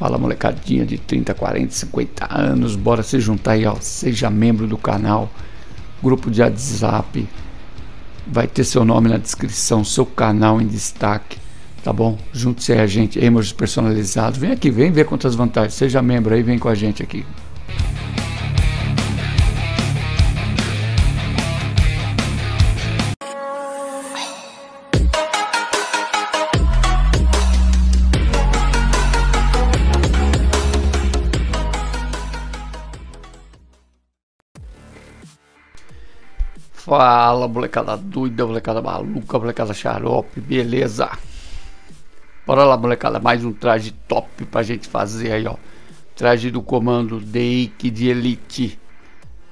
Fala molecadinha de 30, 40, 50 anos, bora se juntar aí, ó. Seja membro do canal, grupo de WhatsApp. Vai ter seu nome na descrição, seu canal em destaque, tá bom? Junte-se aí a gente, emojis personalizados. Vem aqui, vem ver quantas vantagens. Seja membro aí, vem com a gente aqui. Fala, molecada doida, molecada maluca, molecada xarope, beleza? Bora lá, molecada, mais um traje top pra gente fazer aí, ó. Traje do comando Dake de Elite,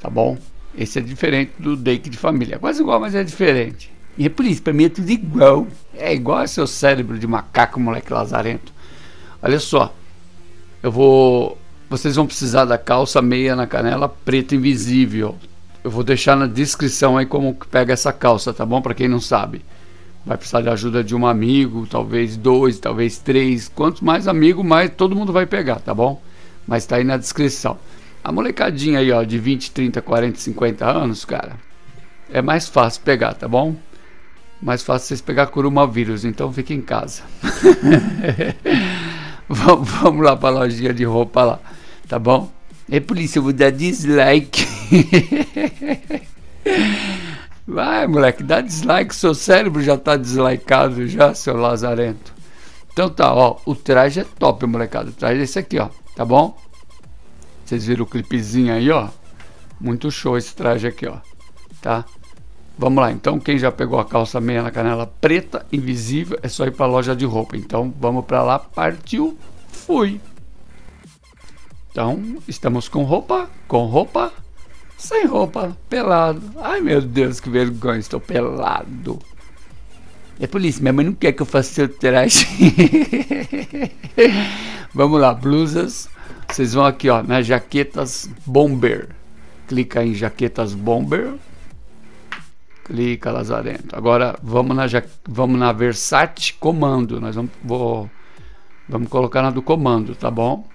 tá bom? Esse é diferente do Dake de família, é quase igual, mas é diferente. E é por isso, pra mim é tudo igual. É igual ao seu cérebro de macaco, moleque lazarento. Olha só, eu vou... Vocês vão precisar da calça meia na canela preta invisível, eu vou deixar na descrição aí como pega essa calça, tá bom? Para quem não sabe. Vai precisar de ajuda de um amigo, talvez dois, talvez três. Quanto mais amigo, mais todo mundo vai pegar, tá bom? Mas tá aí na descrição. A molecadinha aí, ó, de 20, 30, 40, 50 anos, cara, é mais fácil pegar, tá bom? Mais fácil vocês pegar coronavírus, então fique em casa. vamos lá pra lojinha de roupa lá, tá bom? É polícia, eu vou dar dislike. Vai, moleque, dá dislike, seu cérebro já tá deslikeado já, seu lazarento. Então tá, ó, o traje é top, molecada. O traje é esse aqui, ó, tá bom? Vocês viram o clipezinho aí, ó? Muito show esse traje aqui, ó, tá? Vamos lá, então quem já pegou a calça meia na canela preta, invisível, é só ir pra loja de roupa. Então vamos pra lá, partiu, fui. Então, estamos com roupa, com roupa, sem roupa, pelado. Ai meu Deus, que vergonha, estou pelado. É polícia, minha mãe não quer que eu faça seu traje. Vamos lá, blusas. Vocês vão aqui, ó, nas jaquetas Bomber. Clica em jaquetas Bomber. Clica, Lazarento. Agora vamos na, vamos na Versace Comando. Nós vamos, vou, vamos colocar na do comando, tá bom?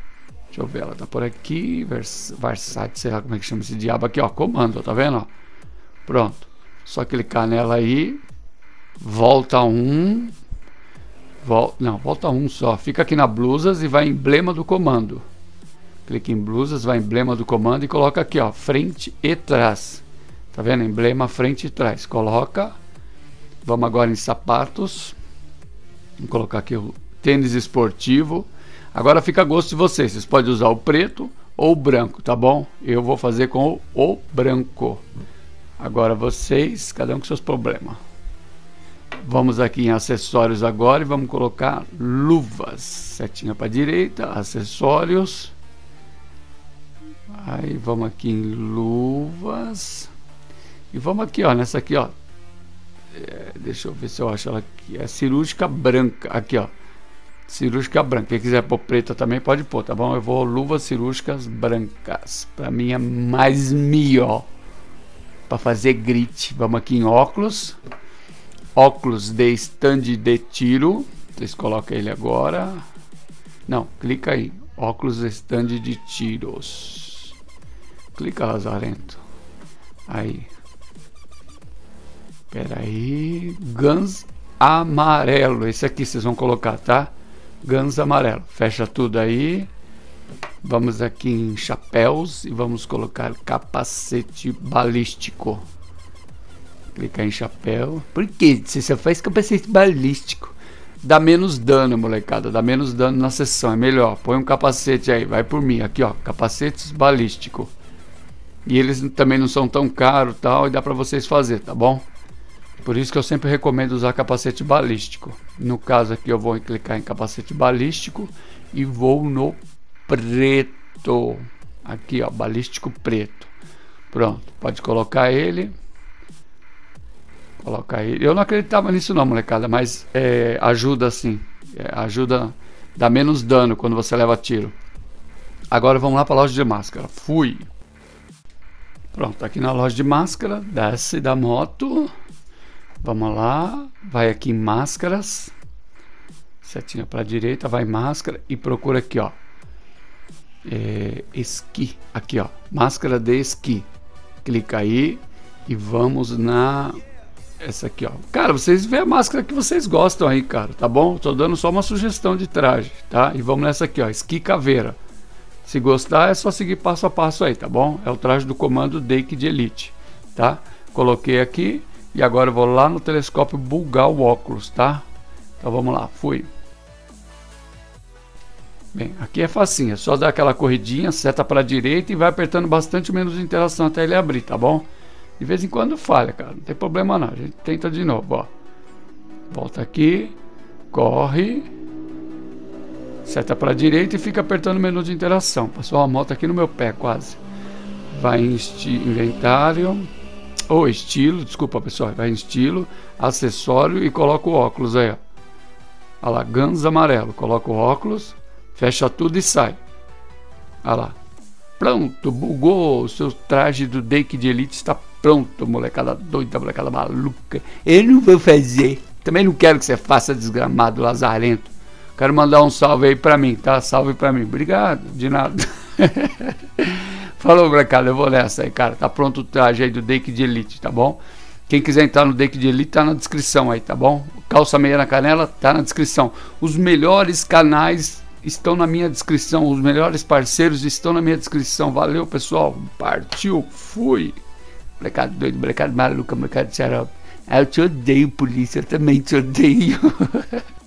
Deixa eu ver, ela tá por aqui. Vers Versace, sei lá como é que chama esse diabo aqui, ó. Comando, tá vendo? Ó? Pronto. Só clicar nela aí. Volta um. Vol não, volta um só. Fica aqui na blusas e vai em emblema do comando. Clique em blusas, vai em emblema do comando e coloca aqui, ó. Frente e trás. Tá vendo? Emblema frente e trás. Coloca. Vamos agora em sapatos. Vamos colocar aqui o tênis esportivo. Agora fica a gosto de vocês. Vocês podem usar o preto ou o branco, tá bom? Eu vou fazer com o, o branco. Agora vocês, cada um com seus problemas. Vamos aqui em acessórios agora e vamos colocar luvas. Setinha para direita, acessórios. Aí vamos aqui em luvas. E vamos aqui, ó, nessa aqui, ó. É, deixa eu ver se eu acho ela aqui. É cirúrgica branca. Aqui, ó cirúrgica branca. Quem quiser pôr preta também pode pôr, tá bom? Eu vou luvas cirúrgicas brancas. Para mim é mais melhor. Para fazer grit. Vamos aqui em óculos. Óculos de stand de tiro. Vocês colocam ele agora. Não, clica aí. Óculos stand de tiros. Clica, Lazarento. Aí. Pera aí. Guns amarelo. Esse aqui vocês vão colocar, tá? Gans amarelo. Fecha tudo aí. Vamos aqui em chapéus e vamos colocar capacete balístico. Clicar em chapéu. Por que você só faz capacete balístico? Dá menos dano, molecada. Dá menos dano na sessão. É melhor. Põe um capacete aí. Vai por mim. Aqui, ó. Capacetes balístico. E eles também não são tão caros tal. E dá pra vocês fazer, tá bom? Por isso que eu sempre recomendo usar capacete balístico. No caso aqui eu vou clicar em capacete balístico e vou no preto. Aqui ó, balístico preto. Pronto, pode colocar ele. Colocar ele. Eu não acreditava nisso não, molecada, mas é, ajuda sim. É, ajuda, dá menos dano quando você leva tiro. Agora vamos lá para a loja de máscara. Fui. Pronto, aqui na loja de máscara, desce da moto. Vamos lá, vai aqui em máscaras, setinha para a direita, vai máscara e procura aqui, ó, é, esqui. Aqui, ó. Máscara de esqui. Clica aí e vamos na essa aqui, ó. Cara, vocês vê a máscara que vocês gostam aí, cara, tá bom? Tô dando só uma sugestão de traje, tá? E vamos nessa aqui, ó, esqui caveira. Se gostar, é só seguir passo a passo aí, tá bom? É o traje do comando Dake de Elite, tá? Coloquei aqui e agora eu vou lá no telescópio bugar o óculos, tá? Então vamos lá, fui. Bem, aqui é facinho, é só dar aquela corridinha, seta para a direita e vai apertando bastante menos interação até ele abrir, tá bom? De vez em quando falha, cara, não tem problema não, a gente tenta de novo, ó. Volta aqui, corre, seta para a direita e fica apertando o menu de interação. Passou uma moto aqui no meu pé quase. Vai em inventário, ou estilo, desculpa pessoal, vai em estilo, acessório e coloca o óculos aí, ó. Olha lá, Gans amarelo, coloca o óculos Fecha tudo e sai. Olha lá. Pronto, bugou. O seu traje do Dake de Elite está pronto, molecada doida, molecada maluca. Eu não vou fazer. Também não quero que você faça desgramado, lazarento. Quero mandar um salve aí pra mim, tá? Salve pra mim. Obrigado, de nada. Falou, molecada, eu vou nessa aí, cara. Tá pronto o traje aí do Dake de Elite, tá bom? Quem quiser entrar no Dake de Elite tá na descrição aí, tá bom? Calça meia na canela tá na descrição. Os melhores canais estão na minha descrição. Os melhores parceiros estão na minha descrição. Valeu, pessoal. Partiu, fui. Molecado doido, molecado maluca, molecado xarope. Ah, eu te odeio, polícia. Eu também te odeio.